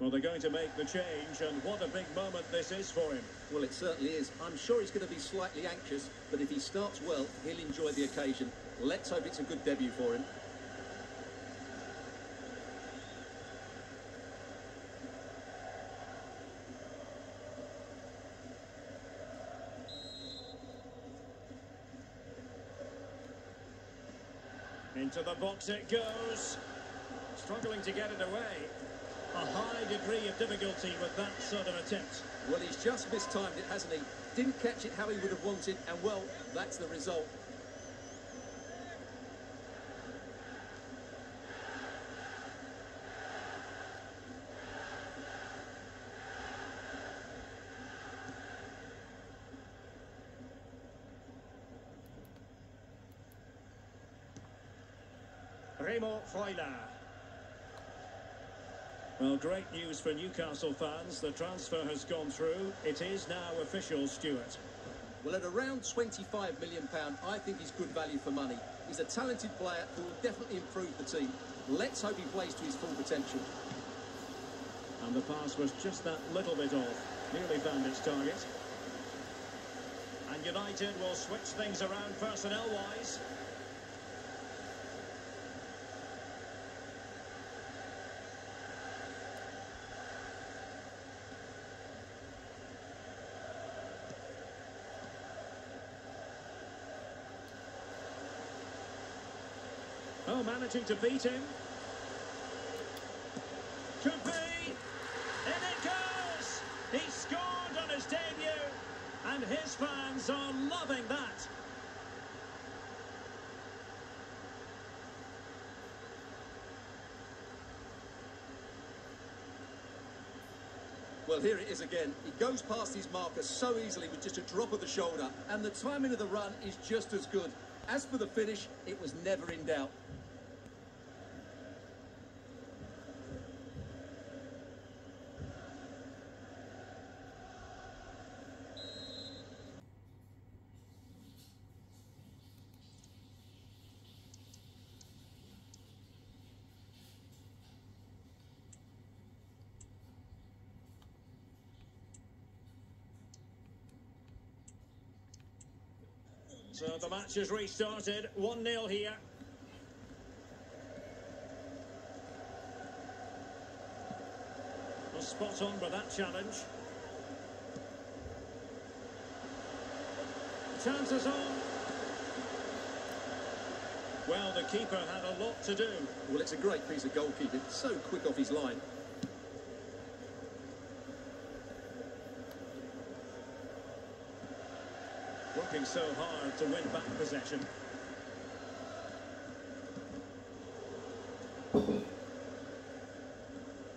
Well, they're going to make the change, and what a big moment this is for him. Well, it certainly is. I'm sure he's going to be slightly anxious, but if he starts well, he'll enjoy the occasion. Let's hope it's a good debut for him. Into the box it goes. Struggling to get it away. Degree of difficulty with that sort of attempt. Well, he's just mistimed it, hasn't he? Didn't catch it how he would have wanted, and well, that's the result. Remo Freuler. Well, great news for Newcastle fans. The transfer has gone through. It is now official, Stuart. Well, at around £25 million, I think he's good value for money. He's a talented player who will definitely improve the team. Let's hope he plays to his full potential. And the pass was just that little bit off. Nearly found its target. And United will switch things around personnel-wise. Oh, managing to beat him. Could be. In it goes. He scored on his debut. And his fans are loving that. Well, here it is again. He goes past his marker so easily with just a drop of the shoulder, and the timing of the run is just as good. As for the finish, it was never in doubt. So the match has restarted. 1-0 here. Well, spot on with that challenge. Chances on. Well, the keeper had a lot to do. Well, it's a great piece of goalkeeping. So quick off his line. Working so hard to win back possession.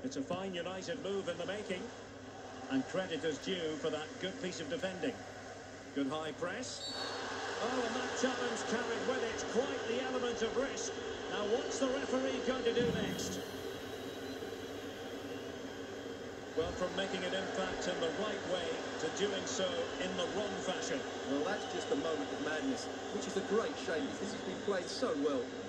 It's a fine United move in the making. And credit is due for that good piece of defending. Good high press. Oh, and that challenge carried with it quite the element of risk. Now, what's the referee going to do next? Well, from making an impact in the right way to doing so in the wrong fashion. Well, that's just a moment of madness, which is a great shame because he's been played so well.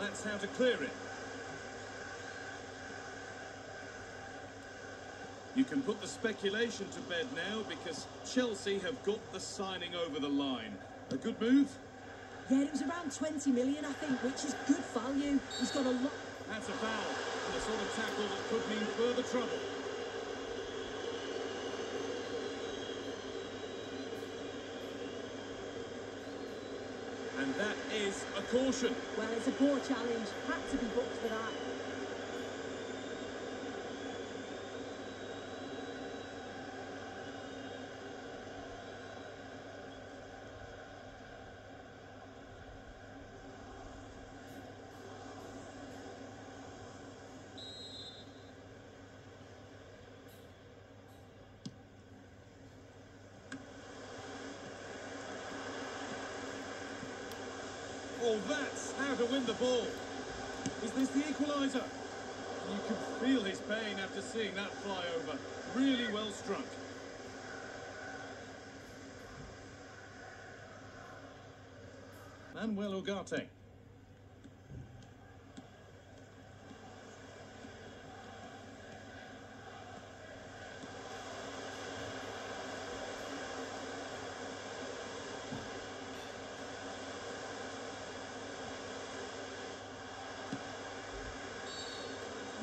That's how to clear it. You can put the speculation to bed now because Chelsea have got the signing over the line. A good move? Yeah, it was around 20 million, I think, which is good value. He's got a lot. That's a foul, and the sort of tackle that could mean further trouble. And that is a caution. Well, it's a poor challenge. Had to be booked for that. Oh, that's how to win the ball. Is this the equaliser? You can feel his pain after seeing that fly over. Really well struck. Manuel Ugarte.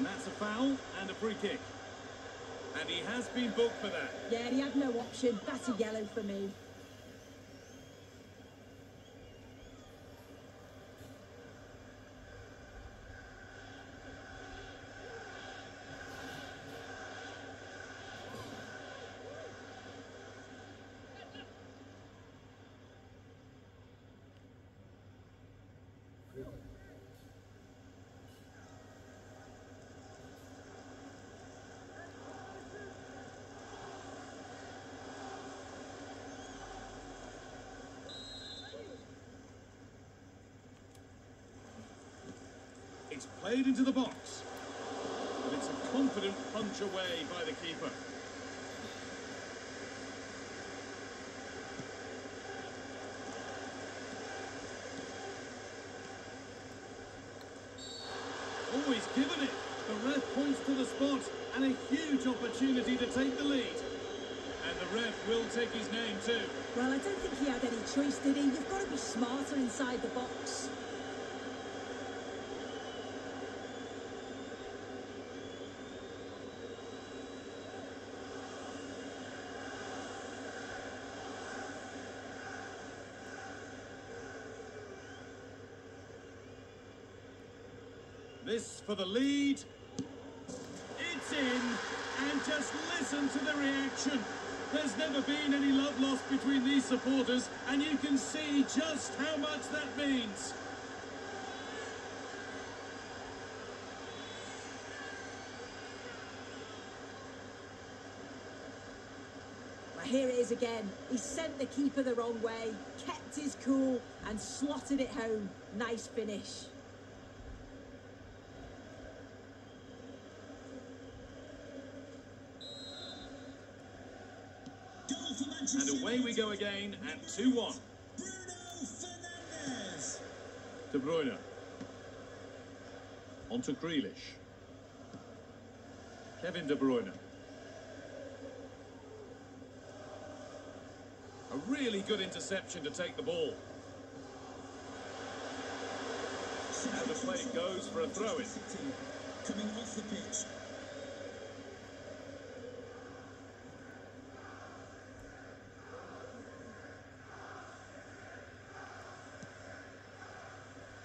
That's a foul and a free kick. And he has been booked for that. Yeah, he had no option. That's a yellow for me. It's played into the box. But it's a confident punch away by the keeper. Always given it. The ref points to the spot and a huge opportunity to take the lead. And the ref will take his name too. Well, I don't think he had any choice, did he? You've got to be smarter inside the box. This for the lead. It's in. And just listen to the reaction. There's never been any love lost between these supporters, and you can see just how much that means. Well, here it is again. He sent the keeper the wrong way, kept his cool, and slotted it home. Nice finish. And away we go again at 2 1. De Bruyne. On to Grealish. Kevin De Bruyne. A really good interception to take the ball. And the play goes for a throw-in. Coming off the pitch.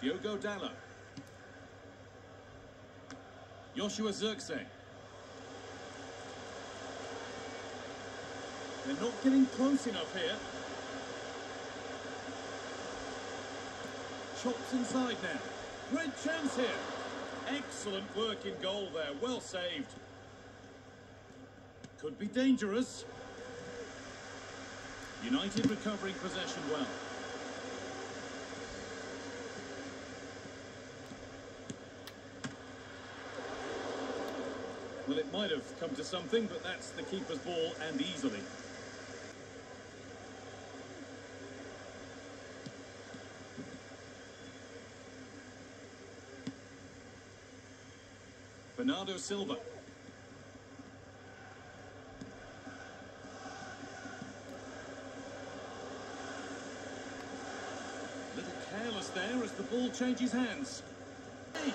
Diogo Dalot. Joshua Zirkzee. They're not getting close enough here. Chops inside now. Great chance here. Excellent work in goal there. Well saved. Could be dangerous. United recovering possession well. Well, it might have come to something, but that's the keeper's ball and easily. Bernardo Silva. Little careless there as the ball changes hands. Hey.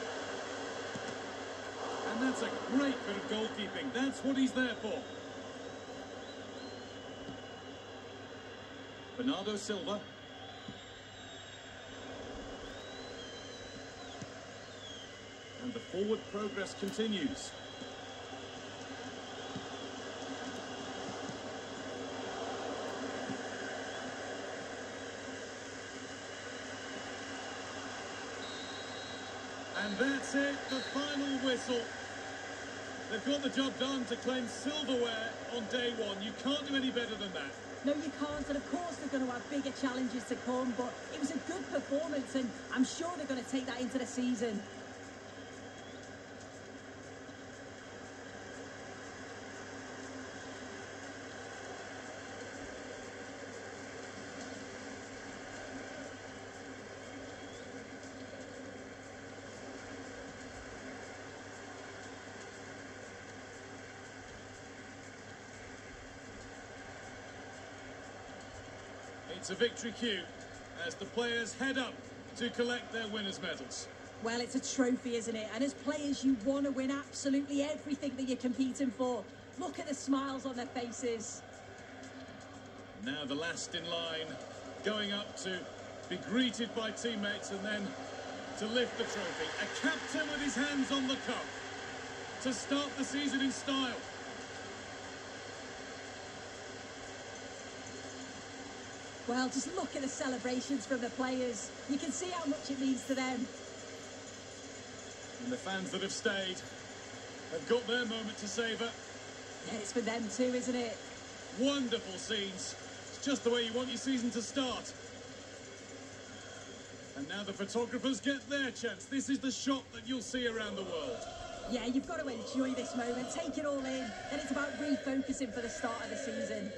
And that's a great bit of goalkeeping. That's what he's there for. Bernardo Silva. And the forward progress continues. And that's it, the final whistle. They've got the job done to claim silverware on day one. You can't do any better than that. No, you can't, and of course they're going to have bigger challenges to come, but it was a good performance, and I'm sure they're going to take that into the season. It's a victory cue as the players head up to collect their winners' medals. Well, it's a trophy, isn't it? And as players, you want to win absolutely everything that you're competing for. Look at the smiles on their faces. Now the last in line, going up to be greeted by teammates and then to lift the trophy. A captain with his hands on the cup to start the season in style. Well, just look at the celebrations from the players. You can see how much it means to them. And the fans that have stayed have got their moment to savour. Yeah, it's for them too, isn't it? Wonderful scenes. It's just the way you want your season to start. And now the photographers get their chance. This is the shot that you'll see around the world. Yeah, you've got to enjoy this moment, take it all in. and it's about refocusing for the start of the season.